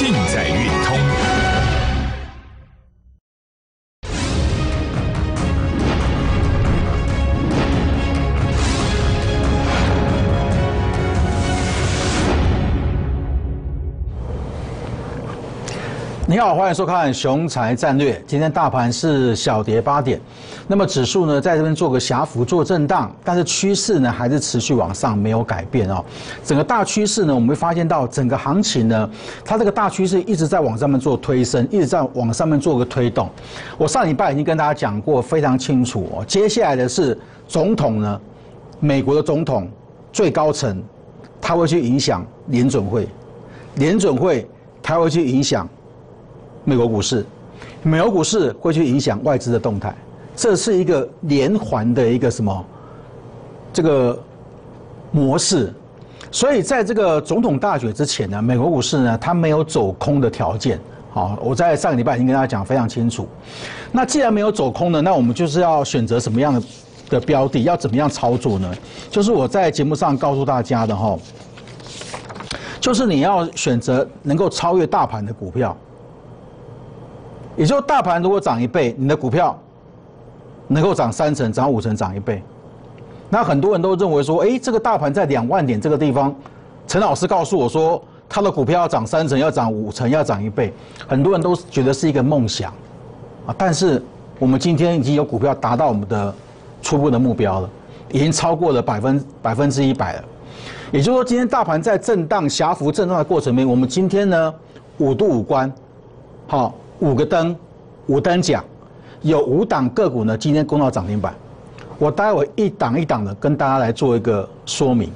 尽在运通。你好，欢迎收看《雄才战略》。今天大盘是小跌八点，那么指数呢在这边做个狭幅做震荡，但是趋势呢还是持续往上，没有改变哦。整个大趋势呢，我们会发现到整个行情呢，它这个大趋势一直在往上面做推升，一直在往上面做个推动。我上礼拜已经跟大家讲过非常清楚哦。接下来的是总统呢，美国的总统最高层，他会去影响联准会，联准会他会去影响。美国股市，美国股市会去影响外资的动态，这是一个连环的一个什么这个模式，所以在这个总统大选之前呢，美国股市呢它没有走空的条件。好，我在上个礼拜已经跟大家讲非常清楚。那既然没有走空呢，那我们就是要选择什么样的的标的，要怎么样操作呢？就是我在节目上告诉大家的哈，就是你要选择能够超越大盘的股票。也就大盘如果涨一倍，你的股票能够涨三成、涨五成、涨一倍。那很多人都认为说，哎，这个大盘在两万点这个地方，陈老师告诉我说，他的股票要涨三成、要涨五成、要涨一倍，很多人都觉得是一个梦想啊。但是我们今天已经有股票达到我们的初步的目标了，已经超过了百分百分之一百了。也就是说，今天大盘在震荡、狭幅震荡的过程里面，我们今天呢五度五关，好。五个灯，五等奖，有五档个股呢。今天攻到涨停板，我待会一档一档的跟大家来做一个说明。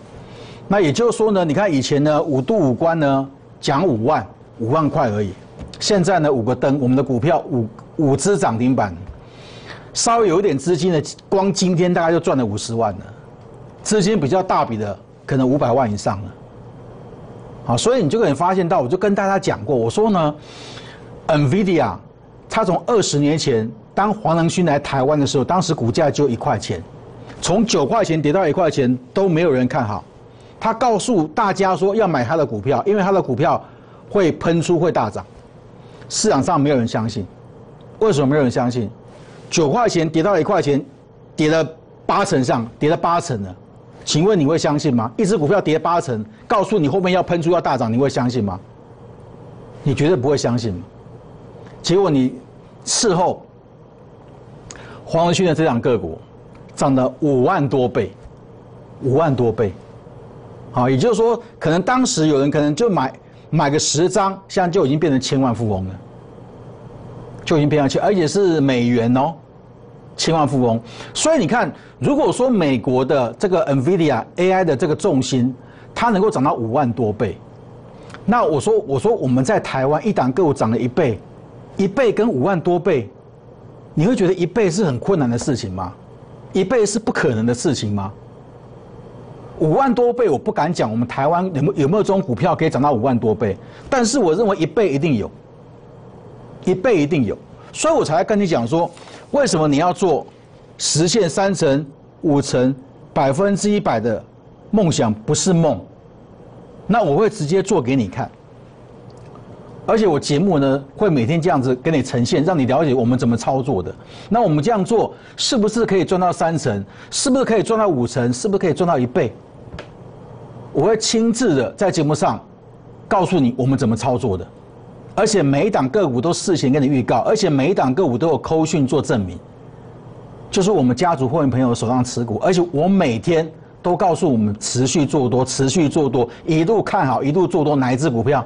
那也就是说呢，你看以前呢五度五关呢奖五万五万块而已，现在呢五个灯，我们的股票五五只涨停板，稍微有一点资金的，光今天大概就赚了五十万了。资金比较大笔的，可能五百万以上了。好，所以你就可以发现到，我就跟大家讲过，我说呢。NVIDIA，它从二十年前当黄仁勋来台湾的时候，当时股价就一块钱，从九块钱跌到一块钱都没有人看好。他告诉大家说要买他的股票，因为他的股票会喷出会大涨。市场上没有人相信，为什么没有人相信？九块钱跌到一块钱，跌了八成上，跌了八成了。请问你会相信吗？一只股票跌八成，告诉你后面要喷出要大涨，你会相信吗？你绝对不会相信。结果你事后，黄文勋的这两个股涨了五万多倍，五万多倍，好，也就是说，可能当时有人可能就买买个十张，现在就已经变成千万富翁了，就已经变上去，而且是美元哦，千万富翁。所以你看，如果说美国的这个 NVIDIA AI 的这个重心，它能够涨到五万多倍，那我说我说我们在台湾一档个股涨了一倍。一倍跟五万多倍，你会觉得一倍是很困难的事情吗？一倍是不可能的事情吗？五万多倍我不敢讲，我们台湾有没有没有这种股票可以涨到五万多倍？但是我认为一倍一定有，一倍一定有，所以我才跟你讲说，为什么你要做实现三成、五成、百分之一百的梦想不是梦？那我会直接做给你看。而且我节目呢会每天这样子给你呈现，让你了解我们怎么操作的。那我们这样做是不是可以赚到三成？是不是可以赚到五成？是不是可以赚到一倍？我会亲自的在节目上告诉你我们怎么操作的。而且每一档个股都事先跟你预告，而且每一档个股都有扣讯做证明，就是我们家族会员朋友手上持股，而且我每天都告诉我们持续做多，持续做多，一路看好，一路做多哪一只股票。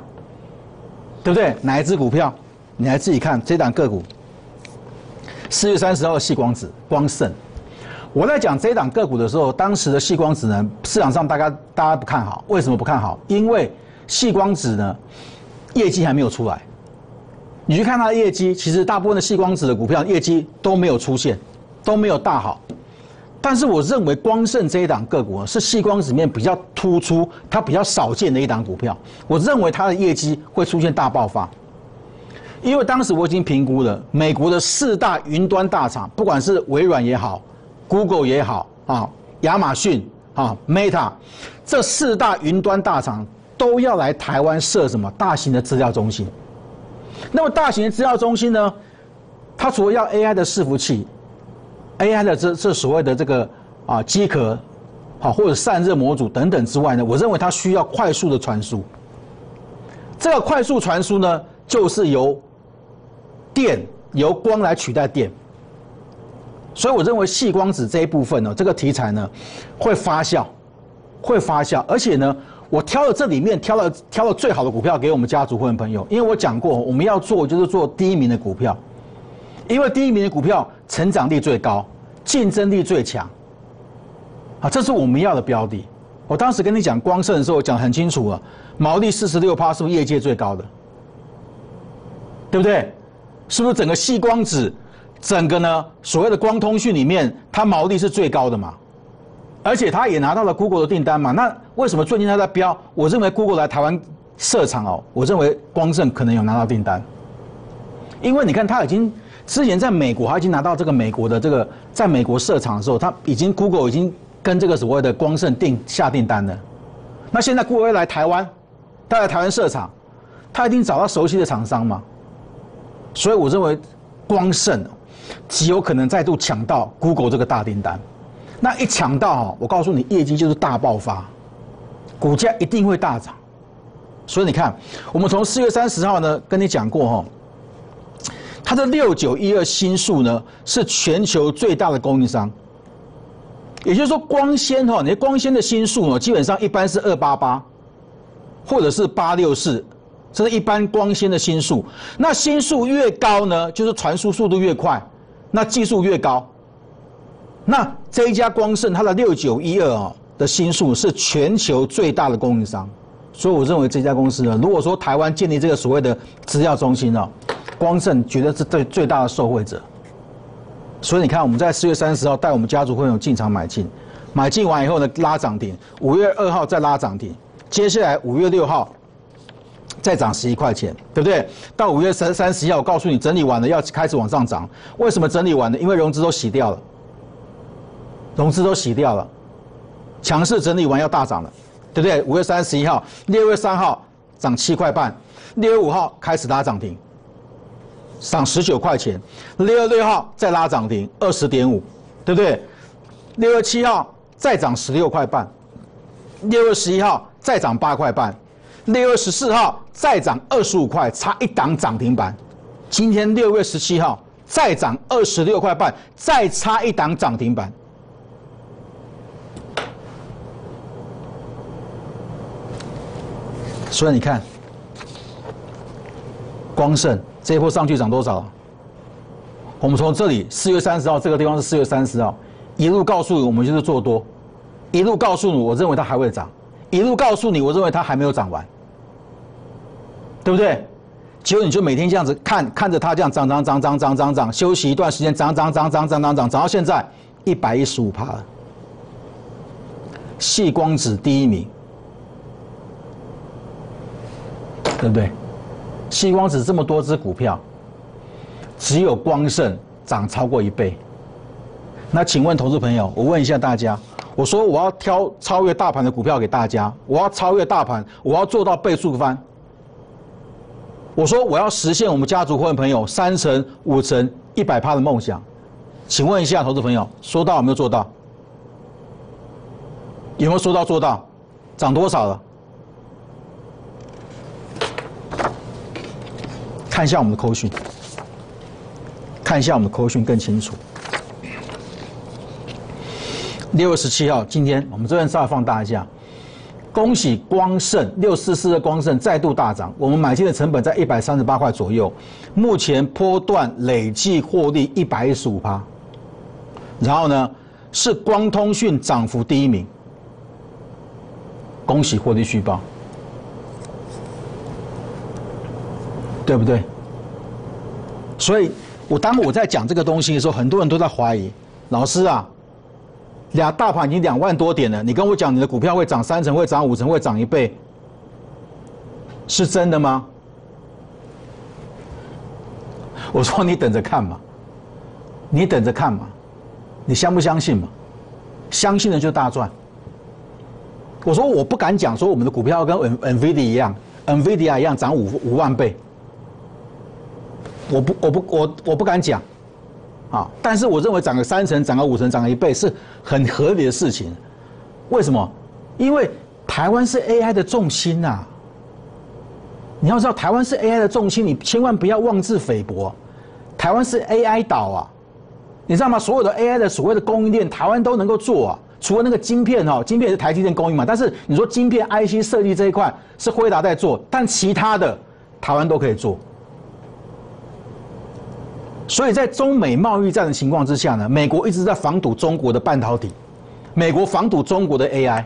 对不对？哪一只股票？你来自己看这档个股。四月三十号的细光子光盛，我在讲这档个股的时候，当时的细光子呢，市场上大家大家不看好，为什么不看好？因为细光子呢，业绩还没有出来。你去看它的业绩，其实大部分的细光子的股票业绩都没有出现，都没有大好。但是我认为光盛这一档个股是细光子面比较突出，它比较少见的一档股票。我认为它的业绩会出现大爆发，因为当时我已经评估了美国的四大云端大厂，不管是微软也好，Google 也好啊，亚马逊啊，Meta 这四大云端大厂都要来台湾设什么大型的资料中心。那么大型的资料中心呢，它除了要 AI 的伺服器，AI 的这这所谓的这个啊机壳，好或者散热模组等等之外呢，我认为它需要快速的传输。这个快速传输呢，就是由电由光来取代电。所以我认为细光子这一部分呢，这个题材呢，会发酵，会发酵，而且呢，我挑了这里面挑了挑了最好的股票给我们家族会员朋友，因为我讲过我们要做就是做第一名的股票，因为第一名的股票成长力最高，竞争力最强，啊，这是我们要的标的。我当时跟你讲光盛的时候，讲很清楚了，毛利四十六趴是不是业界最高的？对不对？是不是整个细光子？整个呢，所谓的光通讯里面，它毛利是最高的嘛，而且它也拿到了 Google 的订单嘛。那为什么最近它在飙？我认为 Google 来台湾设厂哦，我认为光盛可能有拿到订单，因为你看它已经之前在美国，他已经拿到这个美国的这个在美国设厂的时候，他已经 Google 已经跟这个所谓的光盛订下订单了。那现在 Google 来台湾，他来台湾设厂，他一定找到熟悉的厂商嘛，所以我认为光盛。极有可能再度抢到 Google 这个大订单，那一抢到，我告诉你，业绩就是大爆发，股价一定会大涨。所以你看，我们从四月三十号呢跟你讲过哈，它的六九一二新数呢是全球最大的供应商，也就是说光纤哈，你光纤的新数呢基本上一般是二八八，或者是八六四。这是一般光纤的芯数，那芯数越高呢，就是传输速度越快，那技术越高。那这一家光盛，它的六九一二啊的芯数是全球最大的供应商，所以我认为这家公司呢，如果说台湾建立这个所谓的资料中心呢，光盛绝对是最最大的受惠者。所以你看，我们在四月三十号带我们家族会员进场买进，买进完以后呢拉涨停，五月二号再拉涨停，接下来五月六号。再涨十一块钱，对不对？到五月三三十号，我告诉你，整理完了要开始往上涨。为什么整理完了？因为融资都洗掉了，融资都洗掉了，强势整理完要大涨了，对不对？五月三十一号，六月三号涨七块半，六月五号开始拉涨停，涨十九块钱，六月六号再拉涨停二十点五，对不对？六月七号再涨十六块半，六月十一号再涨八块半。六月十四号再涨二十五块，差一档涨停板。今天六月十七号再涨二十六块半，再差一档涨停板。所以你看，光盛这一波上去涨多少？我们从这里四月三十号这个地方是四月三十号，一路告诉你我们就是做多，一路告诉你我认为它还会涨，一路告诉你我认为它还没有涨完。对不对？结果你就每天这样子看，看着它这样涨涨涨涨涨涨涨，休息一段时间，涨涨涨涨涨涨涨，涨到现在一百一十五趴了。细光子第一名，对不对？西光子这么多只股票，只有光盛涨超过一倍。那请问投资朋友，我问一下大家，我说我要挑超越大盘的股票给大家，我要超越大盘，我要做到倍数翻。我说我要实现我们家族会员朋友三成、五成、一百趴的梦想，请问一下投资朋友，说到有没有做到？有没有说到做到？涨多少了？看一下我们的扣讯，看一下我们的扣讯更清楚。六月十七号，今天我们这边稍微放大一下。恭喜光盛六四四的光盛再度大涨，我们买进的成本在一百三十八块左右，目前波段累计获利一百一十五趴。然后呢，是光通讯涨幅第一名，恭喜获利续报，对不对？所以，我当我在讲这个东西的时候，很多人都在怀疑，老师啊。俩大盘已经两万多点了，你跟我讲你的股票会涨三成，会涨五成，会涨一倍，是真的吗？我说你等着看嘛，你等着看嘛，你相不相信嘛？相信的就大赚。我说我不敢讲说我们的股票跟 N NVIDIA 一样，NVIDIA 一样涨五五万倍。我不我不我我不敢讲，啊，但是我认为涨个三成、涨个五成、涨个一倍是很合理的事情。为什么？因为台湾是 AI 的重心呐。你要知道，台湾是 AI 的重心，你千万不要妄自菲薄。台湾是 AI 岛啊，你知道吗？所有的 AI 的所谓的供应链，台湾都能够做啊。除了那个晶片哦，晶片是台积电供应嘛，但是你说晶片 IC 设计这一块是辉达在做，但其他的台湾都可以做。所以在中美贸易战的情况之下呢，美国一直在防堵中国的半导体，美国防堵中国的 AI，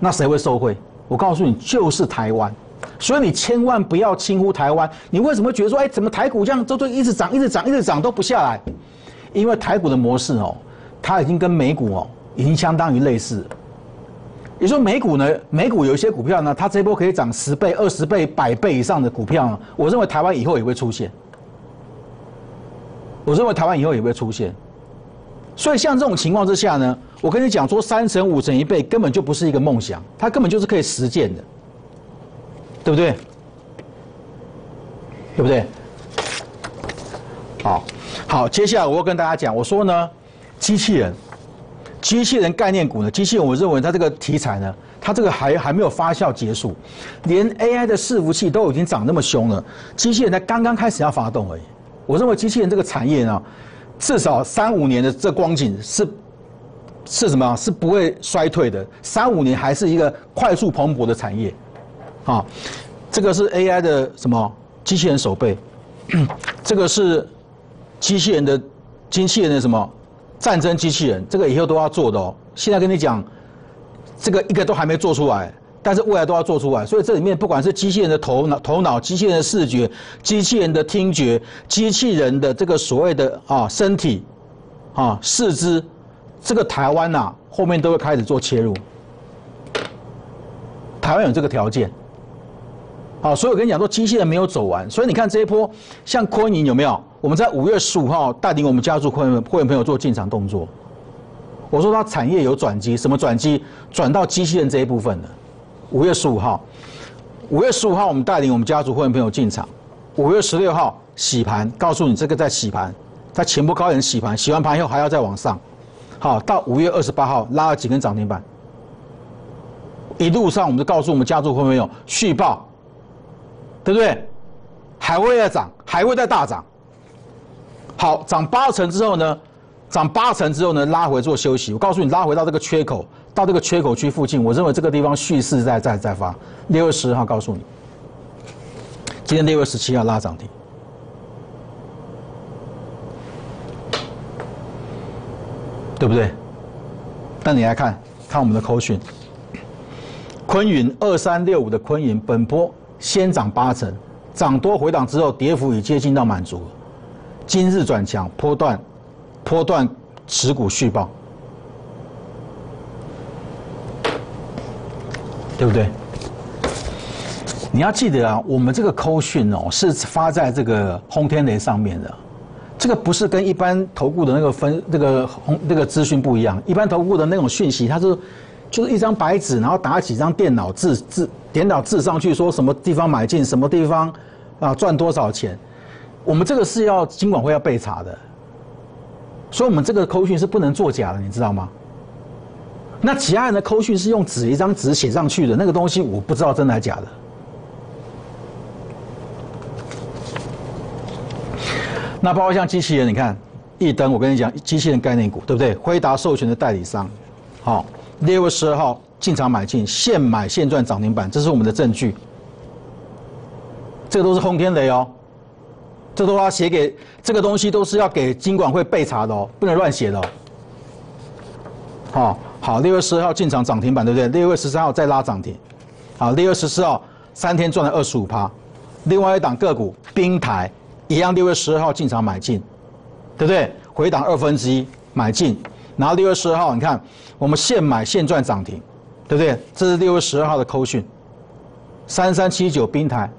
那谁会受惠？我告诉你，就是台湾。所以你千万不要轻忽台湾。你为什么觉得说，哎，怎么台股这样都都一直涨，一直涨，一直涨都不下来？因为台股的模式哦，它已经跟美股哦，已经相当于类似。你说美股呢？美股有一些股票呢，它这波可以涨十倍、二十倍、百倍以上的股票呢，我认为台湾以后也会出现。我认为台湾以后也会出现。所以像这种情况之下呢，我跟你讲说，三成、五成、一倍根本就不是一个梦想，它根本就是可以实践的。对不对？对不对？好，好，接下来我要跟大家讲，我说呢，机器人，机器人概念股呢，机器人，我认为它这个题材呢，它这个还还没有发酵结束，连 AI 的伺服器都已经涨那么凶了，机器人才刚刚开始要发动而已。我认为机器人这个产业呢，至少三五年的这光景是是什么？是不会衰退的，三五年还是一个快速蓬勃的产业。啊，这个是 AI 的什么机器人手背？这个是机器人的机器人的什么战争机器人？这个以后都要做的哦。现在跟你讲，这个一个都还没做出来，但是未来都要做出来。所以这里面不管是机器人的头脑、头脑、机器人的视觉、机器人的听觉、机器人的这个所谓的啊身体啊四肢，这个台湾呐后面都会开始做切入。台湾有这个条件。好，所以我跟你讲说，机器人没有走完，所以你看这一波，像昆银有没有？我们在五月十五号带领我们家族会员会员朋友做进场动作。我说它产业有转机，什么转机？转到机器人这一部分了。五月十五号，五月十五号我们带领我们家族会员朋友进场。五月十六号洗盘，告诉你这个在洗盘，在前波高点洗盘，洗完盘以后还要再往上。好，到五月二十八号拉了几根涨停板，一路上我们就告诉我们家族会员朋友续报。对不对？还会再涨，还会再大涨。好，涨八成之后呢？涨八成之后呢？拉回做休息。我告诉你，拉回到这个缺口，到这个缺口区附近，我认为这个地方蓄势在在在发。六月十号告诉你，今天六月十七号拉涨停，对不对？那你来看看我们的口讯，昆云二三六五的昆云本波。先涨八成，涨多回档之后，跌幅已接近到满足。今日转强，波段，波段持股续报，对不对？你要记得啊，我们这个扣讯哦，是发在这个轰天雷上面的，这个不是跟一般投顾的那个分那个轰那个资讯不一样。一般投顾的那种讯息，它是就是一张白纸，然后打几张电脑字字。点到字上去，说什么地方买进，什么地方啊赚多少钱？我们这个是要经管会要备查的，所以我们这个扣讯是不能作假的，你知道吗？那其他人的扣讯是用纸一张纸写上去的，那个东西我不知道真的还假的。那包括像机器人，你看一登，我跟你讲，机器人概念股对不对？辉达授权的代理商，好，六月十二号。进场买进，现买现赚涨停板，这是我们的证据。这个都是轰天雷哦，这都要写给这个东西都是要给金管会备查的哦，不能乱写的哦。好，好，六月十号进场涨停板，对不对？六月十三号再拉涨停，好，六月十四号三天赚了二十五趴。另外一档个股冰台一样，六月十二号进场买进，对不对？回档二分之一买进，然后六月十二号你看我们现买现赚涨停。对不对？这是六月十二号的扣讯，三三七九冰台，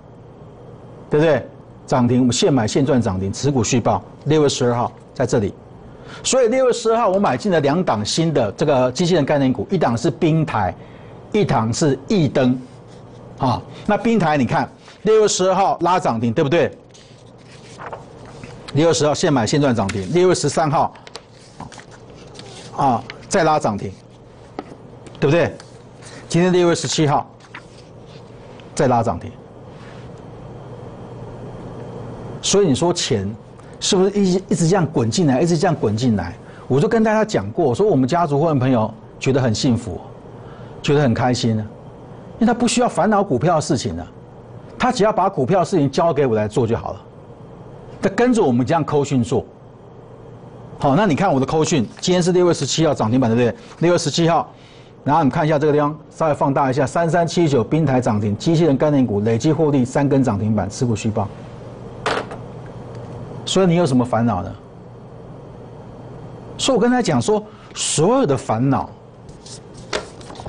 对不对？涨停，我们现买现赚涨停，持股续报。六月十二号在这里，所以六月十二号我买进了两档新的这个机器人概念股，一档是冰台，一档是易登，啊，那冰台你看六月十二号拉涨停，对不对？六月十号现买现赚涨停，六月十三号啊再拉涨停，对不对？今天六月十七号再拉涨停，所以你说钱是不是一一直这样滚进来，一直这样滚进来？我就跟大家讲过，说我们家族会员朋友觉得很幸福。觉得很开心呢，因为他不需要烦恼股票的事情呢，他只要把股票的事情交给我来做就好了，他跟着我们这样扣讯做。好，那你看我的扣讯，今天是六月十七号涨停板，对不对？六月十七号，然后你看一下这个地方，稍微放大一下，三三七九冰台涨停，机器人概念股累计获利三根涨停板，持股续报。所以你有什么烦恼呢？所以我跟他讲说，所有的烦恼。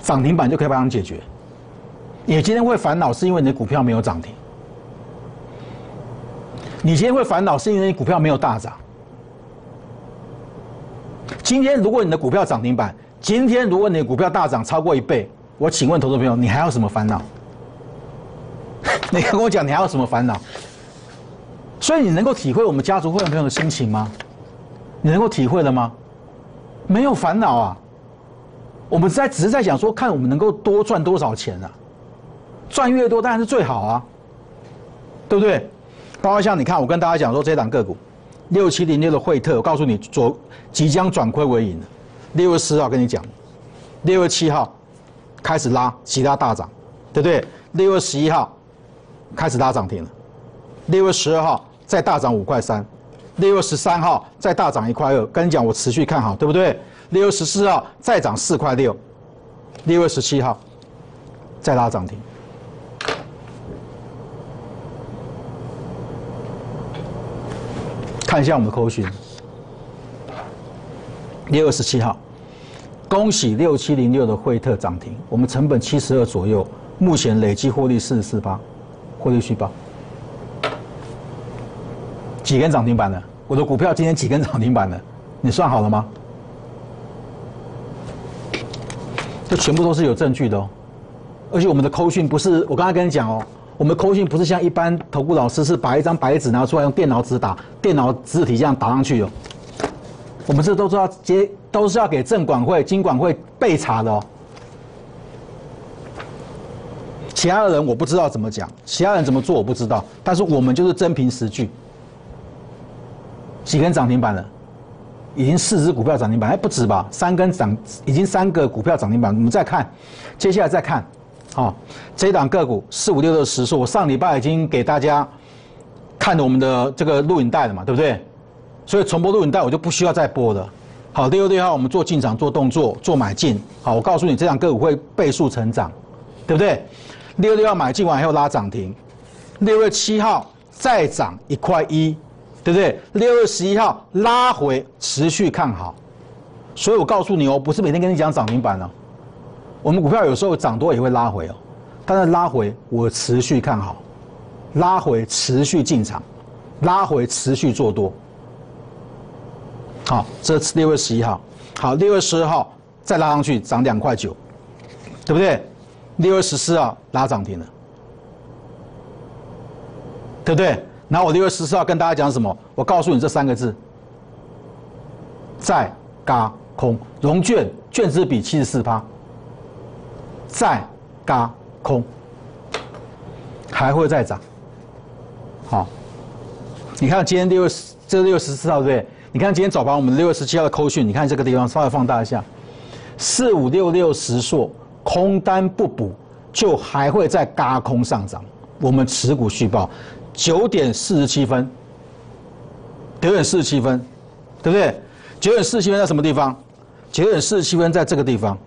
涨停板就可以帮你解决。你今天会烦恼，是因为你的股票没有涨停。你今天会烦恼，是因为你股票没有大涨。今天如果你的股票涨停板，今天如果你的股票大涨超过一倍，我请问投资朋友，你还有什么烦恼？你跟我讲，你还有什么烦恼？所以你能够体会我们家族会员朋友的心情吗？你能够体会了吗？没有烦恼啊。我们在只是在讲说，看我们能够多赚多少钱啊？赚越多当然是最好啊，对不对？包括像你看，我跟大家讲说，这档个股六七零六的惠特，我告诉你，左即将转亏为盈了。六月四号跟你讲，六月七号开始拉，其他大涨，对不对？六月十一号开始拉涨停了，六月十二号再大涨五块三，六月十三号再大涨一块二，跟你讲，我持续看好，对不对？六月十四号再涨四块六，六月十七号再拉涨停。看一下我们的扣讯，六月十七号，恭喜六七零六的惠特涨停，我们成本七十二左右，目前累计获利四十四八，获利续报。几根涨停板呢？我的股票今天几根涨停板呢？你算好了吗？这全部都是有证据的哦，而且我们的扣讯不是我刚才跟你讲哦，我们的扣讯不是像一般投顾老师是把一张白纸拿出来用电脑纸打，电脑字体这样打上去哦。我们这都是要接，都是要给证管会、经管会备查的哦。其他的人我不知道怎么讲，其他人怎么做我不知道，但是我们就是真凭实据。几根涨停板了？已经四只股票涨停板，还不止吧？三根涨，已经三个股票涨停板。我们再看，接下来再看，好，这档个股四五六的时数，我上礼拜已经给大家看了我们的这个录影带了嘛，对不对？所以重播录影带我就不需要再播了。好，六月六号我们做进场、做动作、做买进。好，我告诉你，这档个股会倍数成长，对不对？六月六号买进完以后拉涨停，六月七号再涨一块一。对不对？六月十一号拉回，持续看好，所以我告诉你哦，不是每天跟你讲涨停板哦，我们股票有时候涨多也会拉回哦，但是拉回我持续看好，拉回持续进场，拉回持续做多。好，这次六月十一号，好，六月十二号再拉上去涨两块九，对不对？六月十四号拉涨停了，对不对？那我六月十四号跟大家讲什么？我告诉你这三个字：再嘎空，融券券资比七十四趴，再嘎空，还会再涨。好，你看今天六月这六月十四号对不对？你看今天早盘我们六月十七号的扣讯，你看这个地方稍微放大一下，四五六六十硕空单不补，就还会再嘎空上涨。我们持股续报。九点四十七分，九点四十七分，对不对？九点四十七分在什么地方？九点四十七分在这个地方，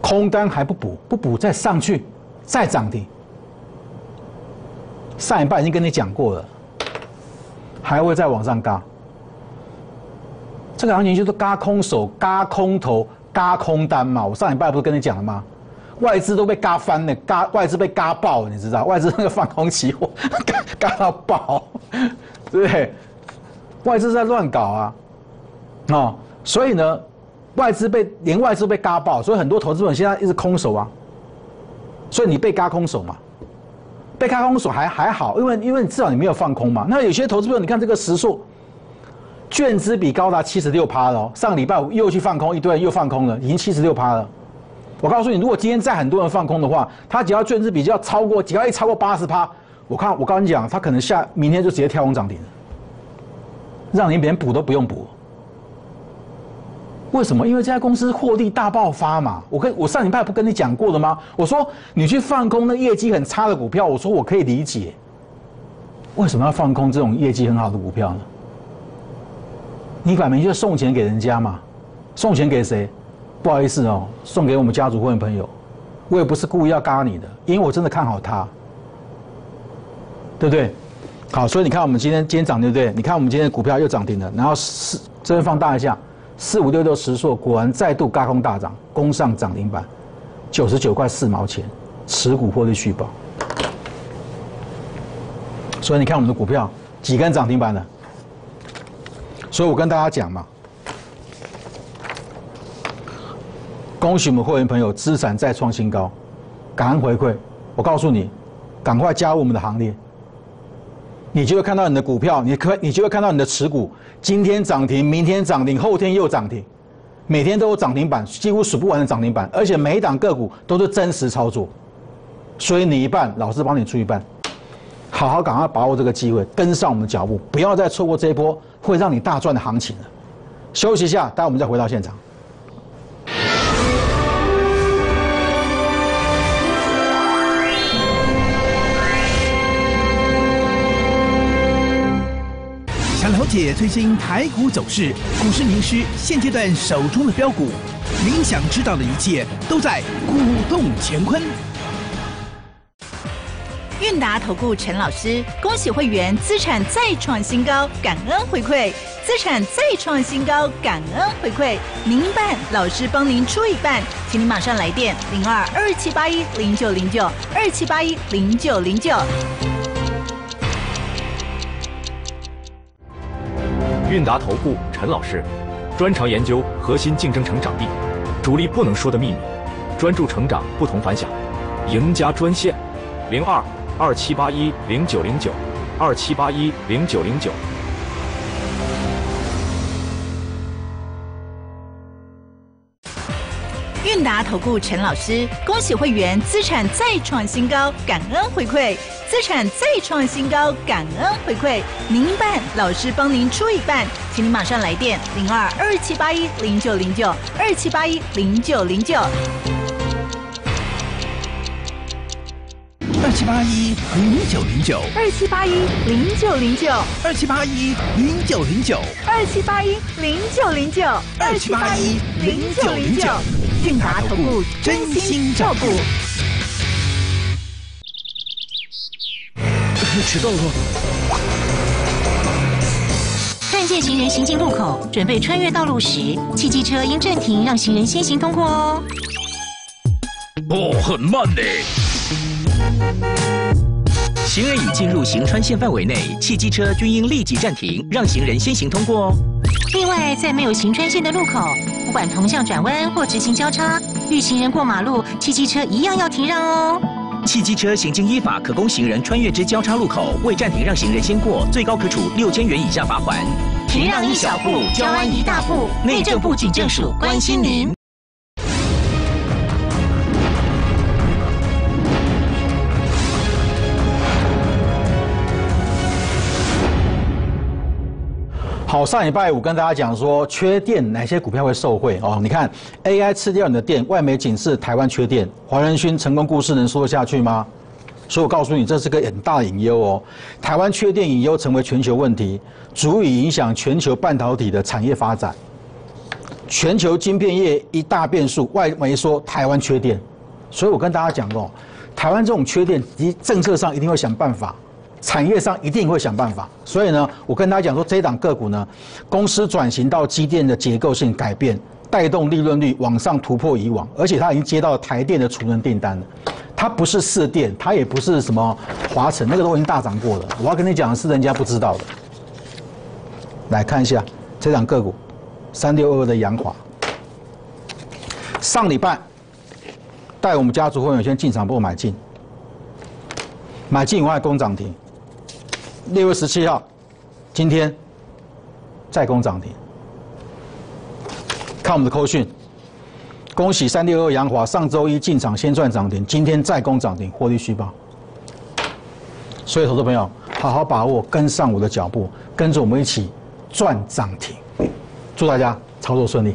空单还不补，不补再上去，再涨停。上一半已经跟你讲过了，还会再往上嘎。这个行情就是嘎空手、嘎空头、嘎空单嘛。我上一半不是跟你讲了吗？外资都被嘎翻了，嘎外资被嘎爆，你知道？外资那个放空期货，嘎嘎到爆，对不对？外资在乱搞啊，哦，所以呢，外资被连外资被嘎爆，所以很多投资人现在一直空手啊。所以你被嘎空手嘛？被嘎空手还还好，因为因为你至少你没有放空嘛。那有些投资者，你看这个时数，券资比高达七十六趴了。上礼拜五又去放空，一堆又放空了，已经七十六趴了。我告诉你，如果今天再很多人放空的话，他只要券资比较超过，只要一超过八十趴，我看我跟你讲，他可能下明天就直接跳空涨停，让你连补都不用补。为什么？因为这家公司获利大爆发嘛。我跟我上礼拜不跟你讲过了吗？我说你去放空那业绩很差的股票，我说我可以理解。为什么要放空这种业绩很好的股票呢？你摆明就送钱给人家嘛。送钱给谁？不好意思哦，送给我们家族会员朋友。我也不是故意要嘎你的，因为我真的看好它，对不对？好，所以你看我们今天今天涨对不对？你看我们今天股票又涨停了，然后是这边放大一下。四五六六十硕果然再度嘎空大涨，攻上涨停板，九十九块四毛钱，持股获利续保。所以你看我们的股票几根涨停板了？所以我跟大家讲嘛，恭喜我们会员朋友资产再创新高，感恩回馈。我告诉你，赶快加入我们的行列。你就会看到你的股票，你可你就会看到你的持股，今天涨停，明天涨停，后天又涨停，每天都有涨停板，几乎数不完的涨停板，而且每一档个股都是真实操作，所以你一半，老师帮你出一半，好好赶快把握这个机会，跟上我们的脚步，不要再错过这一波会让你大赚的行情了。休息一下，待会我们再回到现场。解最新台股走势，股市名师现阶段手中的标股，您想知道的一切都在股动乾坤。韵达投顾陈老师，恭喜会员资产再创新高，感恩回馈；资产再创新高，感恩回馈。您一半，老师帮您出一半，请您马上来电零二二七八一零九零九二七八一零九零九。韵达投顾陈老师，专长研究核心竞争成长力，主力不能说的秘密，专注成长不同凡响，赢家专线零二二七八一零九零九二七八一零九零九。投顾陈老师，恭喜会员资产再创新高，感恩回馈。资产再创新高，感恩回馈，您一半，老师帮您出一半，请您马上来电零二二七八一零九零九二七八一零九零九。二七八一零九零九。二七八一零九零九。二七八一零九零九。二七八一零九零九。二七八一零九零九，韵达投顾真心照顾。迟到了！看见行人行进路口，准备穿越道路时，汽机车应暂停，让行人先行通过哦。哦，很慢呢。行人已进入行穿线范围内，汽机车均应立即暂停，让行人先行通过哦。另外，在没有行穿线的路口，不管同向转弯或直行交叉，遇行人过马路，汽机车一样要停让哦。汽机车行经依法可供行人穿越之交叉路口，未暂停让行人先过，最高可处六千元以下罚款。停让一小步，交安一大步。内政部警政署关心您。好，上礼拜五跟大家讲说，缺电哪些股票会受惠哦？你看，AI 吃掉你的电，外媒警示台湾缺电，黄仁勋成功故事能说得下去吗？所以我告诉你，这是个很大隐忧哦。台湾缺电隐忧成为全球问题，足以影响全球半导体的产业发展。全球晶片业一大变数，外媒说台湾缺电，所以我跟大家讲哦，台湾这种缺电，及政策上一定会想办法。产业上一定会想办法，所以呢，我跟大家讲说，这档个股呢，公司转型到机电的结构性改变，带动利润率往上突破以往，而且它已经接到台电的储能订单了。它不是四电，它也不是什么华晨，那个都已经大涨过了。我要跟你讲的是人家不知道的。来看一下这档个股，三六二二的阳华，上礼拜带我们家族会员先进场不买进，买进以外攻涨停。六月十七号，今天再攻涨停。看我们的扣讯，恭喜三六二阳华上周一进场先赚涨停，今天再攻涨停，获利续报。所以，投资朋友，好好把握，跟上我的脚步，跟着我们一起赚涨停。祝大家操作顺利。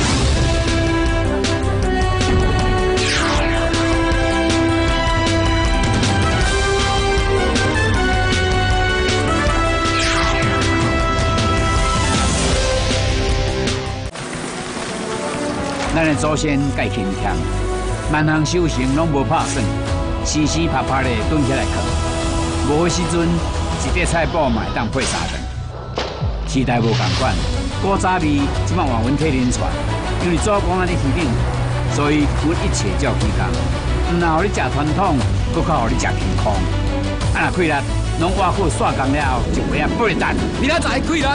咱的祖先介勤俭，万行修行拢无拍算，时时拍拍的蹲起来啃。无时阵一碟菜脯嘛会当配三顿。时代无共款，古早味即摆换阮替恁传，因为祖公安尼提顶，所以阮一切照起工。毋但互你食传统，搁较互你食健康。啊，若气力拢挖好刷工了，就袂啊八蛋。明仔载气力。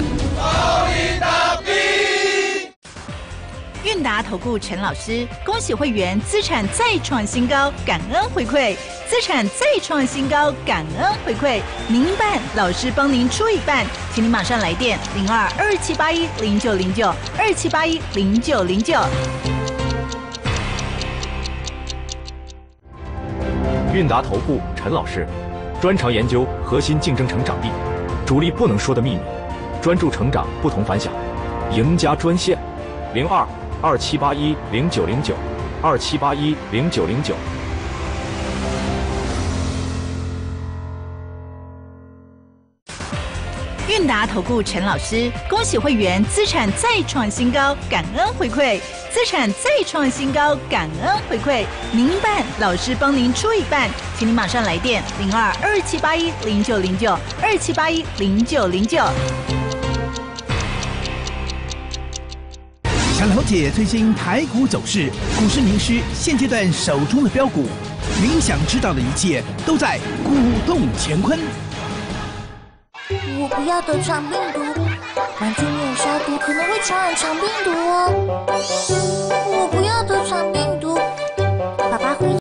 韵达投顾陈老师，恭喜会员资产再创新高，感恩回馈；资产再创新高，感恩回馈。您一半，老师帮您出一半，请您马上来电零二二七八一零九零九二七八一零九零九。韵达投顾陈老师，专长研究核心竞争成长力，主力不能说的秘密，专注成长不同凡响，赢家专线零二。二七八一零九零九，二七八一零九零九。韵达投顾陈老师，恭喜会员资产再创新高，感恩回馈；资产再创新高，感恩回馈。您一半，老师帮您出一半，请您马上来电零二二七八一零九零九二七八一零九零九。了解最新台股走势，股市名师现阶段手中的标股，您想知道的一切都在股动乾坤。我不要得肠病毒，玩具没有消毒，可能会传染肠病毒哦。我不要得肠病毒。